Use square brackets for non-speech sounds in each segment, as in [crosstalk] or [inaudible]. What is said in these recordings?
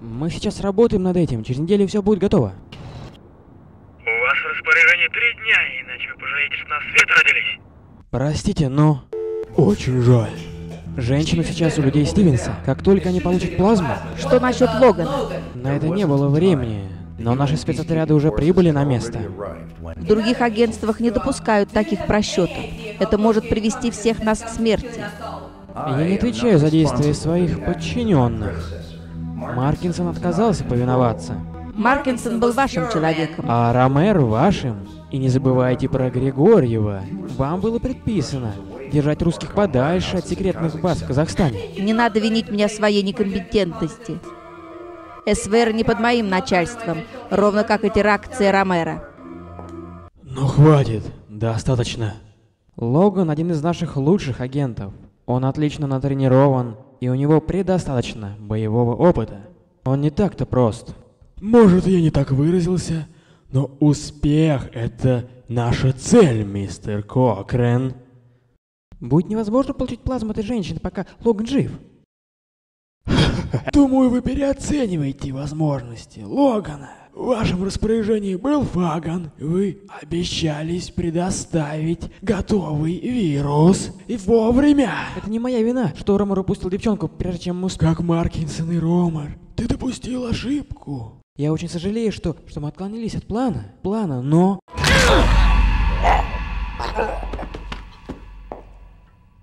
Мы сейчас работаем над этим, через неделю все будет готово. У вас в распоряжении три дня, иначе вы пожалеете, что на свет родились. Простите, но... Очень жаль. Женщина сейчас у людей Стивенса. Как только они получат плазму, Что насчет Логана? на это не было времени. Но наши спецотряды уже прибыли на место. В других агентствах не допускают таких просчетов. Это может привести всех нас к смерти. Я не отвечаю за действия своих подчиненных. Маркинсон отказался повиноваться. Маркинсон был вашим человеком. А Ромер вашим. И не забывайте про Григорьева. Вам было предписано держать русских подальше от секретных баз в Казахстане. Не надо винить меня в своей некомпетентности. СВР не под моим начальством, ровно как и теракции Ромера. Ну хватит, достаточно. Логан один из наших лучших агентов. Он отлично натренирован, и у него предостаточно боевого опыта. Он не так-то прост. Может, я не так выразился, но успех — это наша цель, мистер Кокрен. Будет невозможно получить плазму этой женщины, пока Логан жив. [laughs] Думаю, вы переоцениваете возможности Логана. В вашем распоряжении был фаган. Вы обещались предоставить готовый вирус и вовремя. Это не моя вина, что Ромер упустил девчонку, прежде чем мы. Как Маркинсон и Ромар, ты допустил ошибку. Я очень сожалею, что, что мы отклонились от плана. Плана, но...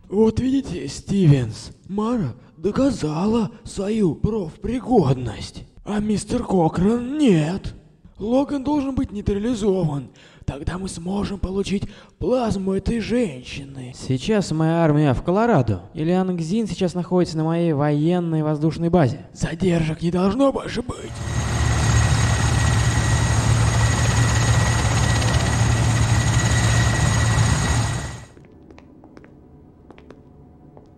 Вот видите, Стивенс, Мара доказала свою профпригодность, а мистер Кокран нет. Логан должен быть нейтрализован. Тогда мы сможем получить плазму этой женщины. Сейчас моя армия в Колорадо. Ильян Гзин сейчас находится на моей военной воздушной базе. Задержек не должно больше быть.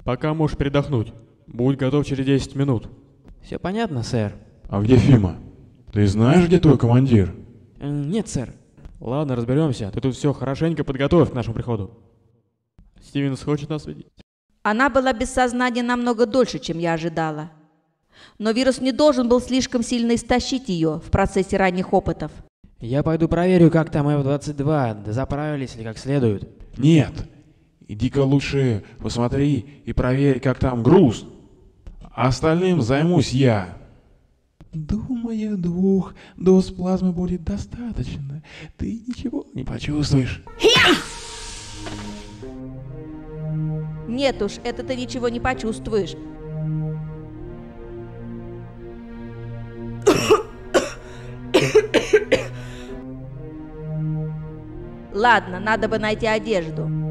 Пока можешь передохнуть. Будь готов через 10 минут. Все понятно, сэр? А где Фима? Ты знаешь, где твой командир? Э, Нет, сэр. Ладно, разберемся. Ты тут все хорошенько подготовь к нашему приходу. Стивенс хочет нас видеть. Она была без сознания намного дольше, чем я ожидала. Но вирус не должен был слишком сильно истощить ее в процессе ранних опытов. Я пойду проверю, как там F-22, да заправились ли как следует. Нет. Иди-ка лучше посмотри и проверь, как там груз. А Остальным займусь я. Думаю, двух доз плазмы будет достаточно. Ты ничего не почувствуешь. Нет уж, это ты ничего не почувствуешь. Ладно, надо бы найти одежду.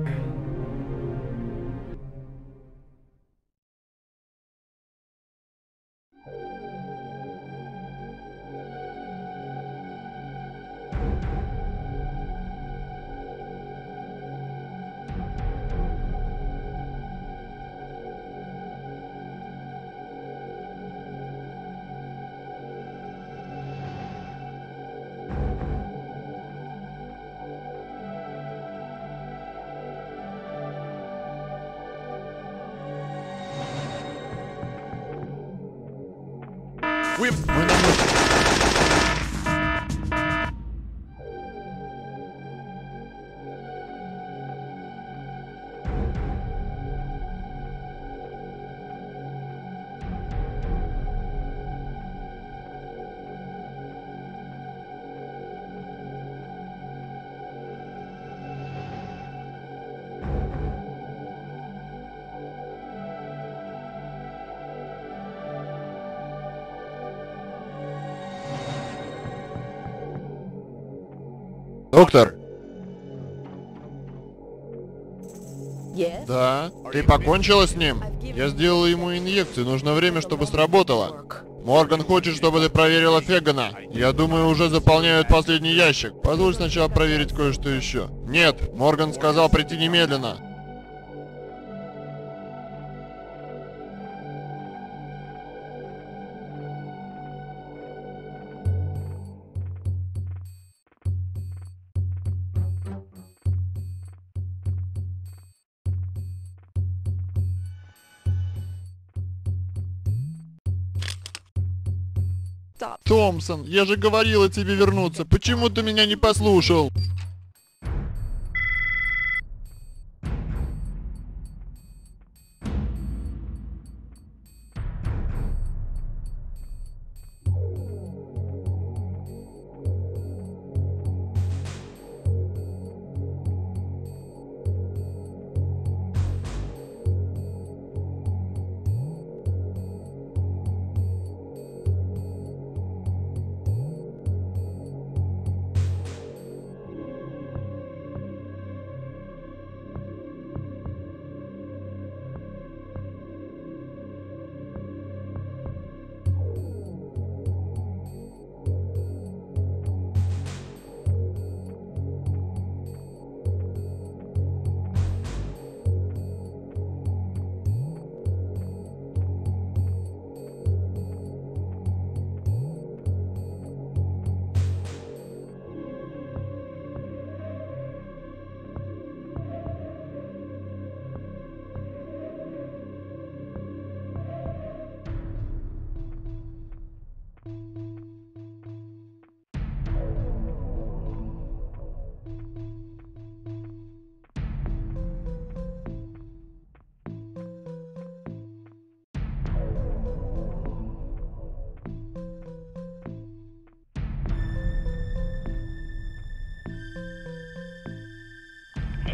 Доктор! Да? Ты покончила с ним? Я сделала ему инъекцию, нужно время, чтобы сработало. Морган хочет, чтобы ты проверила Фегана. Я думаю, уже заполняют последний ящик. Позволь сначала проверить кое-что еще. Нет, Морган сказал прийти немедленно. Томпсон, я же говорила тебе вернуться. Почему ты меня не послушал?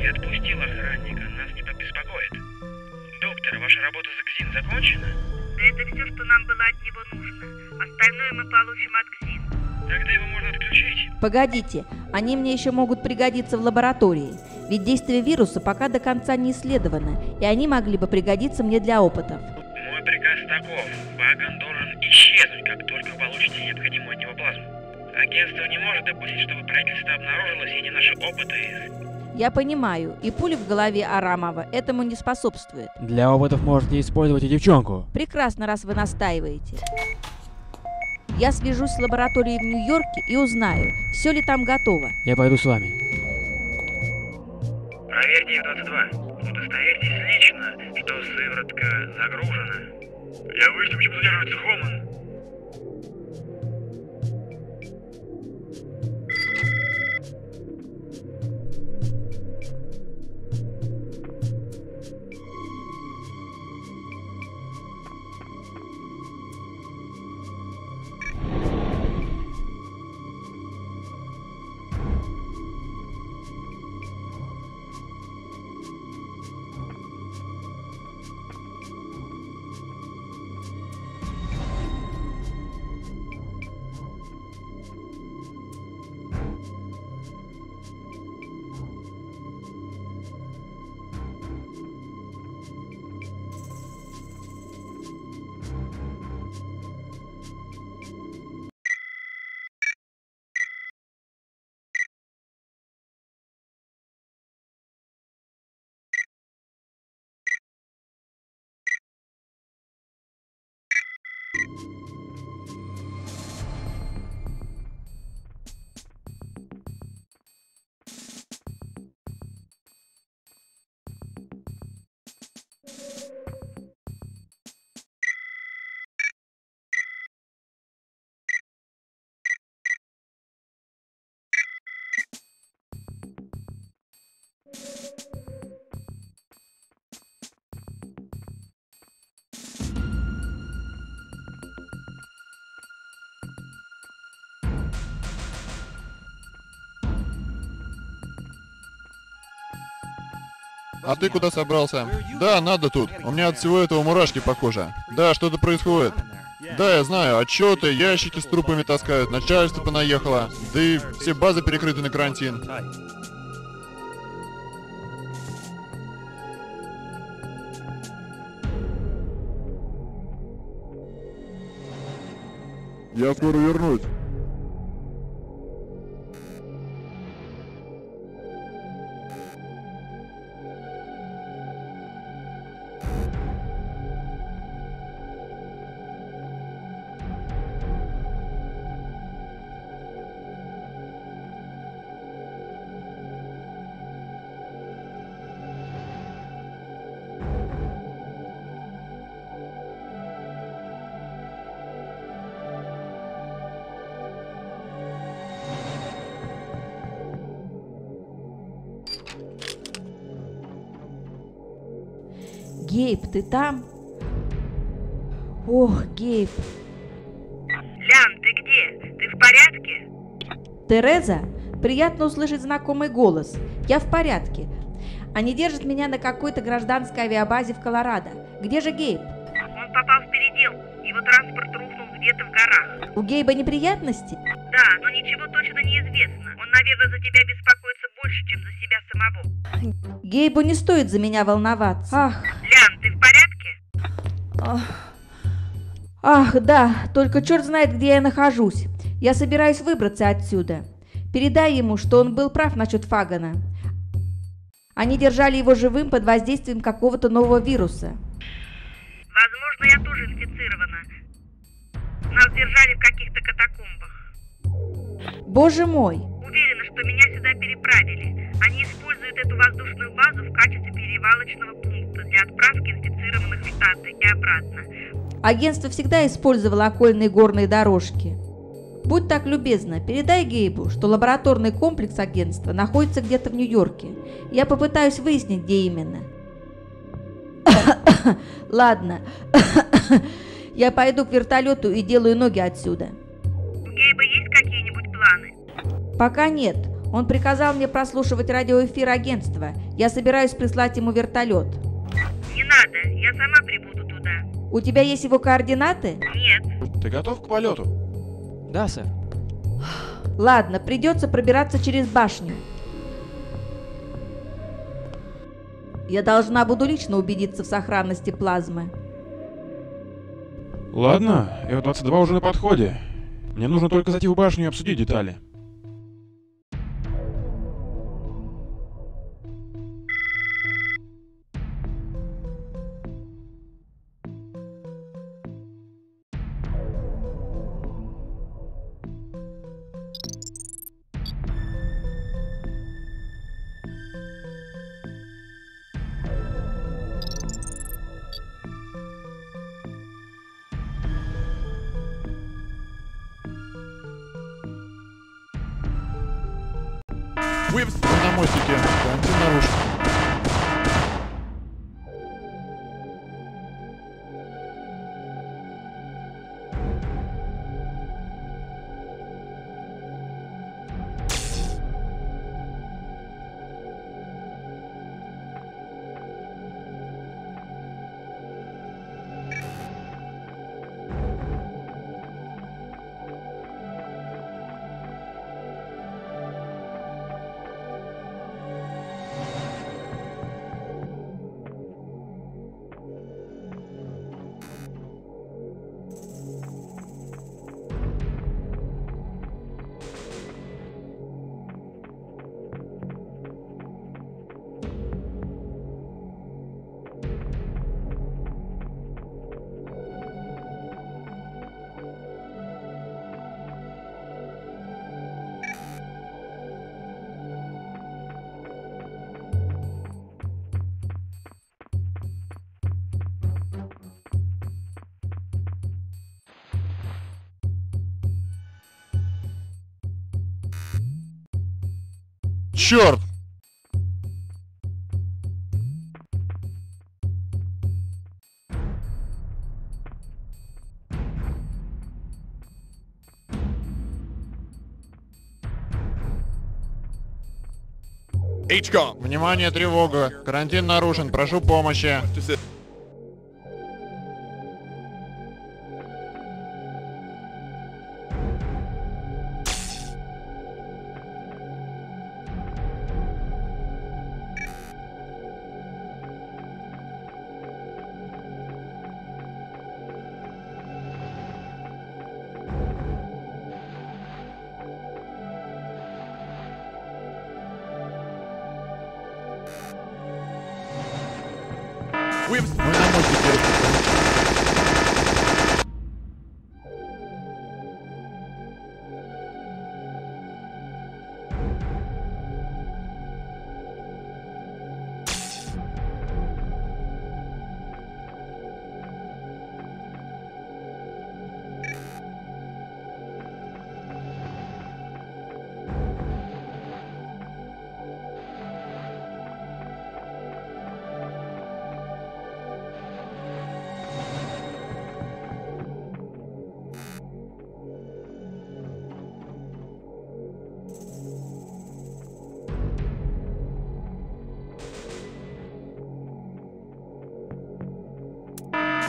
Я отпустил охранника, нас не побеспокоит. Доктор, ваша работа за ГЗИН закончена? Это все, что нам было от него нужно. Остальное мы получим от ГЗИН. Тогда его можно отключить. Погодите, они мне еще могут пригодиться в лаборатории. Ведь действие вируса пока до конца не исследовано, и они могли бы пригодиться мне для опытов. Мой приказ таков. Вагон должен исчезнуть, как только получите необходимую от него плазму. Агентство не может допустить, чтобы правительство обнаружило все эти наши опыты. Я понимаю, и пули в голове Арамова этому не способствует. Для опытов можете использовать и девчонку. Прекрасно, раз вы настаиваете. Я свяжусь с лабораторией в Нью-Йорке и узнаю, все ли там готово. Я пойду с вами. Проверьте F-22. Удостоверьтесь лично, что сыворотка загружена. Я выясню, почему задерживается Хоман. А ты куда собрался? Да, надо тут. У меня от всего этого мурашки похоже. Да, что-то происходит. Да, я знаю, отчеты, ящики с трупами таскают, начальство понаехало. Да и все базы перекрыты на карантин. Я скоро вернусь. Гейб, ты там? Ох, Гейб. Лян, ты где? Ты в порядке? Тереза? Приятно услышать знакомый голос. Я в порядке. Они держат меня на какой-то гражданской авиабазе в Колорадо. Где же Гейб? Он попал в переделку. Его транспорт рухнул где-то в горах. У Гейба неприятности? Да, но ничего точно не известно. Он, наверное, за тебя беспокоится больше, чем за себя самого. Гейбу не стоит за меня волноваться. Ах, Лян, ты в порядке? ах, да, только черт знает, где я нахожусь. Я собираюсь выбраться отсюда. Передай ему, что он был прав насчет Фагана. Они держали его живым под воздействием какого-то нового вируса. Возможно, я тоже инфицирована. Нас держали в каких-то катакомбах. Боже мой! Что меня сюда переправили. Они используют эту воздушную базу в качестве перевалочного пункта для отправки инфицированных в Штаты и обратно. Агентство всегда использовало окольные горные дорожки. Будь так любезна, передай Гейбу, что лабораторный комплекс агентства находится где-то в Нью-Йорке. Я попытаюсь выяснить, где именно. [coughs] Ладно, [coughs] я пойду к вертолету и делаю ноги отсюда. У Гейба есть какие-нибудь планы? Пока нет. Он приказал мне прослушивать радиоэфир агентства. Я собираюсь прислать ему вертолет. Не надо, я сама прибуду туда. У тебя есть его координаты? Нет, Ты готов к полету? Да, сэр. Ладно, придется пробираться через башню. Я должна буду лично убедиться в сохранности плазмы. Ладно, F-22 уже на подходе. Мне нужно только зайти в башню и обсудить детали. Мы на мостике. Карантин нарушен. Черт! Внимание, тревога. Карантин нарушен. Прошу помощи.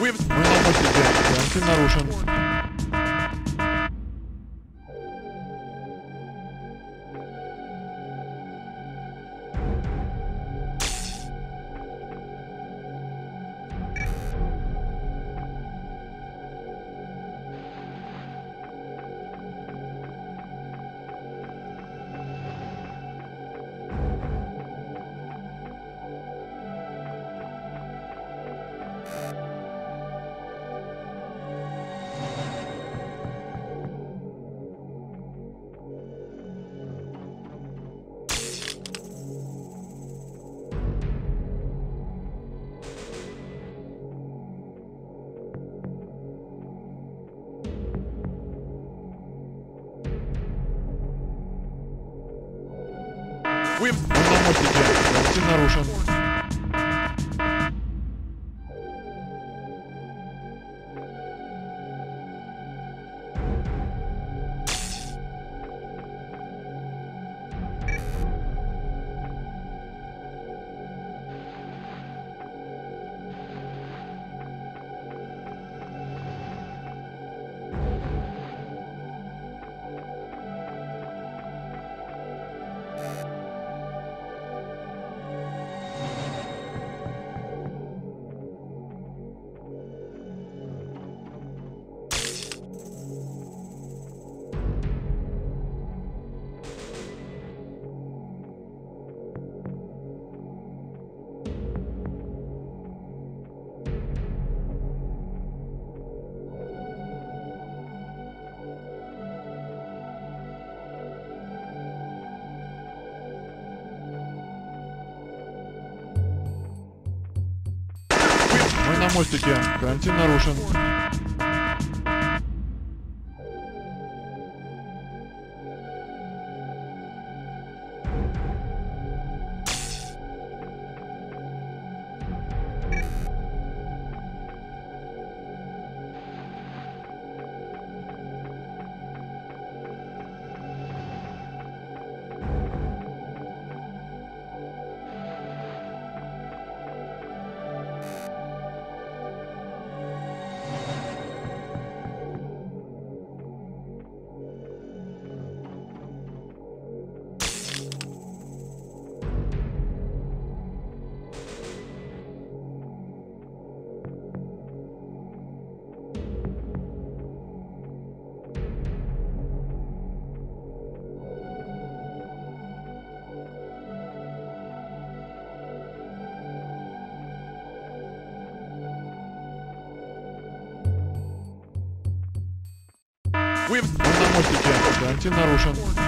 Мы на мостике. Карантин нарушен. Нарушен. Мостике. Карантин нарушен. На мостике. Карантин нарушен.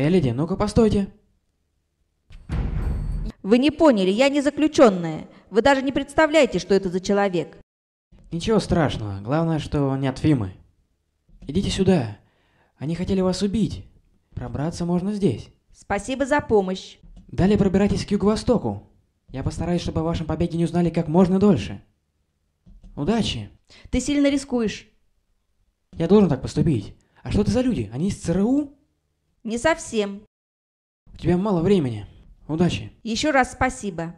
Элиди, ну-ка постойте. Вы не поняли, я не заключенная. Вы даже не представляете, что это за человек. Ничего страшного, главное, что он не от Фимы. Идите сюда. Они хотели вас убить. Пробраться можно здесь. Спасибо за помощь. Далее пробирайтесь к юго-востоку. Я постараюсь, чтобы о вашем побеге не узнали как можно дольше. Удачи! Ты сильно рискуешь. Я должен так поступить. А что это за люди? Они из ЦРУ? Не совсем. У тебя мало времени. Удачи. Еще раз спасибо.